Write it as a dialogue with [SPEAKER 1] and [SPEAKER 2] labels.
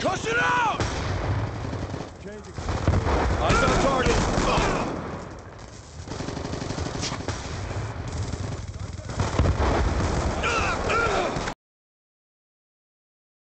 [SPEAKER 1] Cuss it out!